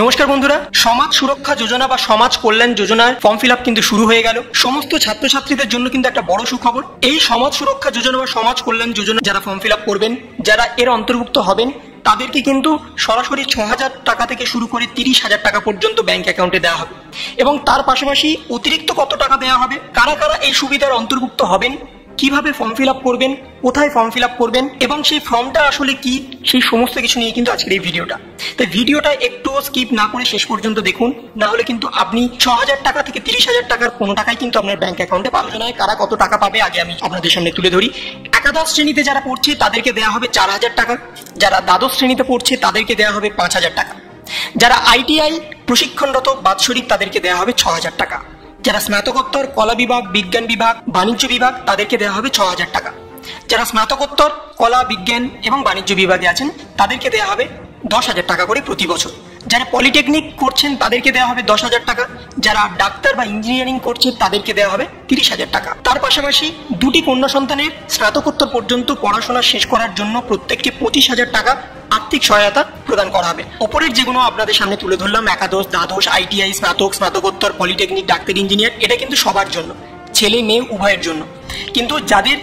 নমস্কার বন্ধুরা, সমাজ সুরক্ষা যোজনা বা সমাজ কল্যাণ যোজনার ফর্ম ফিল কিন্তু শুরু হয়ে গেল। সমস্ত ছাত্রছাত্রীদের জন্য কিন্তু একটা বড় সুখবর। এই সমাজ সুরক্ষা যোজনা বা সমাজ কল্যাণ যোজনা যারা ফর্ম ফিল করবেন, যারা এর অন্তর্ভুক্ত হবেন, তাদেরকে কিন্তু সরাসরি ছ হাজার টাকা থেকে শুরু করে তিরিশ হাজার টাকা পর্যন্ত ব্যাংক অ্যাকাউন্টে দেওয়া হবে। এবং তার পাশাপাশি অতিরিক্ত কত টাকা দেওয়া হবে, কারা কারা এই সুবিধার অন্তর্ভুক্ত হবেন কীভাবে ফর্ম ফিল আপ করবেন, কোথায় ফর্ম ফিল আপ করবেন, এবং সেই ফর্মটা আসলে কি, সেই সমস্ত কিছু নিয়ে কিন্তু আজকের এই ভিডিওটা তাই ভিডিওটা একটু স্কিপ না করে শেষ পর্যন্ত দেখুন, না হলে কিন্তু আপনি ছ হাজার টাকা থেকে তিরিশ হাজার টাকার কোনো টাকাই কিন্তু আপনার ব্যাংক অ্যাকাউন্টে পাবেন নয় কারা কত টাকা পাবে, আগে আমি আপনাদের সামনে তুলে ধরি। একাদশ শ্রেণীতে যারা পড়ছে, তাদেরকে দেওয়া হবে চার হাজার টাকা। যারা দ্বাদশ শ্রেণীতে পড়ছে, তাদেরকে দেওয়া হবে পাঁচ হাজার টাকা। যারা আইটিআই প্রশিক্ষণরত বাৎসরিক, তাদেরকে দেওয়া হবে ছ হাজার টাকা। যারা স্নাতকোত্তর, কলা বিভাগ, বিজ্ঞান বিভাগ, বাণিজ্য বিভাগ, তাদেরকে দেওয়া হবে ছ হাজার টাকা। যারা স্নাতকোত্তর, কলা, বিজ্ঞান এবং বাণিজ্য বিভাগে আছেন, তাদেরকে দেওয়া হবে দশ হাজার টাকা করে প্রতি বছর। যারা পলিটেকনিক করছেন, তাদেরকে দেওয়া হবে দশ হাজার টাকা। যারা ডাক্তার বা ইঞ্জিনিয়ারিং করছে, তাদেরকে দেওয়া হবে তিরিশ হাজার টাকা। তার পাশাপাশি দুটি কন্যা সন্তানের স্নাতকোত্তর পর্যন্ত পড়াশোনা শেষ করার জন্য প্রত্যেককে পঁচিশ হাজার টাকা আর্থিক সহায়তা প্রদান করা হবে। ওপরের যেগুলো আপনাদের সামনে তুলে ধরলাম, একাদশ, দ্বাদশ আইটিআই স্নাতক, স্নাতকোত্তর পলিটেকনিক ডাক্তার ইঞ্জিনিয়ার এটা কিন্তু সবার জন্য। ছেলে, মেয়ে, উভয়ের জন্য। কিন্তু যাদের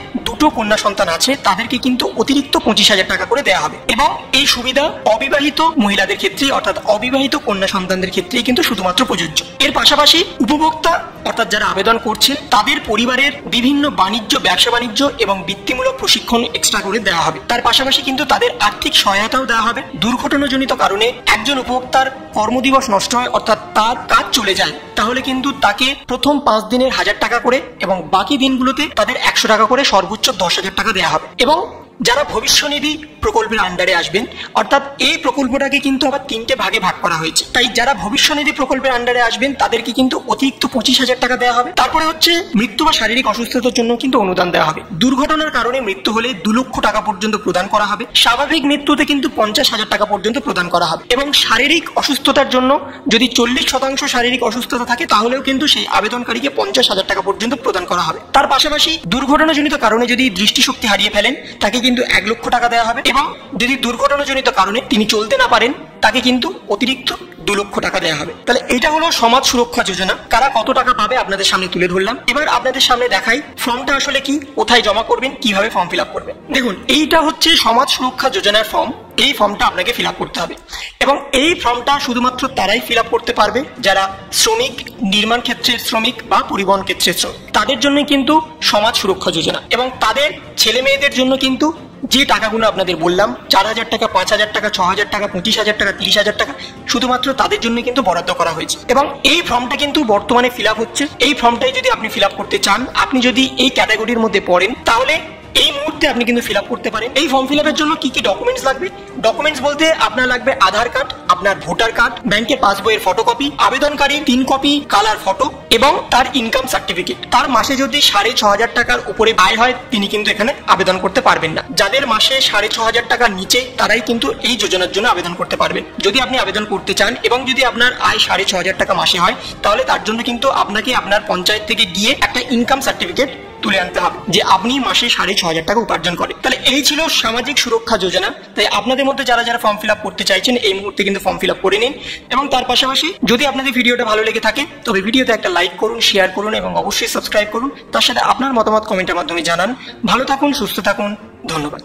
দুটো কন্যা সন্তান আছে, তাদেরকে কিন্তু অতিরিক্ত পঁচিশ হাজার টাকা করে দেওয়া হবে। এবং এই সুবিধা অবিবাহিত মহিলাদের ক্ষেত্রে অর্থাৎ অবিবাহিত কন্যা সন্তানদের ক্ষেত্রে কিন্তু শুধুমাত্র প্রযোজ্য। এর পাশাপাশি উপভোক্তা, অর্থাৎ যারা আবেদন করছেন তাদের পরিবারের বিভিন্ন বাণিজ্য, ব্যবসা বাণিজ্য এবং বৃত্তিমূলক প্রশিক্ষণ এক্সট্রা করে দেওয়া হবে। তার পাশাপাশি কিন্তু তাদের আর্থিক সহায়তাও দেওয়া হবে। দুর্ঘটনাজনিত কারণে একজন উপভোক্তার কর্মদিবস নষ্ট হয়, অর্থাৎ তার কাজ চলে যায়। তাহলে কিন্তু তাকে প্রথম পাঁচ দিনের হাজার টাকা করে এবং বাকি দিনগুলোতে তাদের একশো টাকা করে সর্বোচ্চ দশ হাজার টাকা দেওয়া হবে। এবং যারা ভবিষ্যনিধি প্রকল্পের আন্ডারে আসবেন, অর্থাৎ এই প্রকল্পটাকে কিন্তু আবার তিনটে ভাগে ভাগ করা হয়েছে। তাই যারা ভবিষ্যনিধি প্রকল্পের আন্ডারে আসবেন, তাদেরকে কিন্তু অতিরিক্ত পঁচিশ হাজার টাকা দেওয়া হবে। তারপরে হচ্ছে মৃত্যু বা শারীরিক অসুস্থতার জন্য কিন্তু অনুদান দেওয়া হবে। দুর্ঘটনার কারণে মৃত্যু হলে দু লক্ষ টাকা পর্যন্ত প্রদান করা হবে। স্বাভাবিক মৃত্যুতে কিন্তু পঞ্চাশ হাজার টাকা পর্যন্ত প্রদান করা হবে। এবং শারীরিক অসুস্থতার জন্য যদি চল্লিশ শতাংশ শারীরিক অসুস্থতা থাকে, তাহলেও কিন্তু সেই আবেদনকারীকে পঞ্চাশ হাজার টাকা পর্যন্ত প্রদান করা হবে। তার পাশাপাশি দুর্ঘটনাজনিত কারণে যদি দৃষ্টিশক্তি হারিয়ে ফেলেন, তাকে কিন্তু এক লক্ষ টাকা দেওয়া হবে এবং যদি দুর্ঘটনাজনিত কারণে তিনি চলতে না পারেন, তাকে কিন্তু অতিরিক্ত দু লক্ষ টাকা দেওয়া হবে। তাহলে এটা হলো সমাজ সুরক্ষা যোজনা। কারা কত টাকা পাবে আপনাদের সামনে তুলে ধরলাম। এবার আপনাদের সামনে দেখাই ফর্মটা আসলে কি, কোথায় জমা করবেন, কীভাবে ফর্ম ফিল আপ করবেন। দেখুন, এইটা হচ্ছে সমাজ সুরক্ষা যোজনার ফর্ম। এই ফর্মটা আপনাকে ফিল করতে হবে। এবং এই ফর্মটা শুধুমাত্র তারাই ফিল করতে পারবে, যারা শ্রমিক, নির্মাণ ক্ষেত্রের শ্রমিক বা পরিবহন ক্ষেত্রের শ্রমিক। তাদের জন্য কিন্তু সমাজ সুরক্ষা যোজনা। এবং তাদের ছেলে মেয়েদের জন্য কিন্তু যে টাকাগুলো আপনাদের বললাম, চার হাজার টাকা, পাঁচ হাজার টাকা, ছ হাজার টাকা, পঁচিশ হাজার টাকা, তিরিশ হাজার টাকা, শুধুমাত্র তাদের জন্য কিন্তু বরাদ্দ করা হয়েছে। এবং এই ফর্মটা কিন্তু বর্তমানে ফিল হচ্ছে। এই ফর্মটাই যদি আপনি ফিল করতে চান, আপনি যদি এই ক্যাটাগরির মধ্যে পড়েন, তাহলে এই মুহূর্তে আপনি কিন্তু ফিল করতে পারেন। এই ফর্ম ফিল জন্য কি কি ডকুমেন্টস লাগবে? ডকুমেন্টস বলতে আপনার লাগবে আধার কার্ড আপনার ভোটার কার্ড ব্যাংকের পাসবইয়ের ফটোকপি আবেদনকারী তিন কপি কালার ফটো এবং তার ইনকাম সার্টিফিকেট তার মাসে যদি সাড়ে ছ হাজার টাকার উপরে আয় হয়, তিনি কিন্তু এখানে আবেদন করতে পারবেন না। যাদের মাসে সাড়ে ছ হাজার টাকার নিচে, তারাই কিন্তু এই যোজনার জন্য আবেদন করতে পারবেন যদি আপনি আবেদন করতে চান এবং যদি আপনার আয় সাড়ে ছ হাজার টাকা মাসে হয়, তাহলে তার জন্য কিন্তু আপনাকে আপনার পঞ্চায়েত থেকে গিয়ে একটা ইনকাম সার্টিফিকেট তুলে আনতে হবে যে আপনি মাসে সাড়ে ছ হাজার টাকা উপার্জন করে তাহলে এই ছিল সামাজিক সুরক্ষা যোজনা। তাই আপনাদের মধ্যে যারা যারা ফর্ম ফিল আপ করতে চাইছেন, এই মুহূর্তে কিন্তু ফর্ম ফিল আপ করে নিন। এবং তার পাশাপাশি যদি আপনাদের ভিডিওটা ভালো লেগে থাকে, তবে ভিডিওতে একটা লাইক করুন শেয়ার করুন এবং অবশ্যই সাবস্ক্রাইব করুন। তার সাথে আপনার মতামত কমেন্টের মাধ্যমে জানান। ভালো থাকুন, সুস্থ থাকুন। ধন্যবাদ।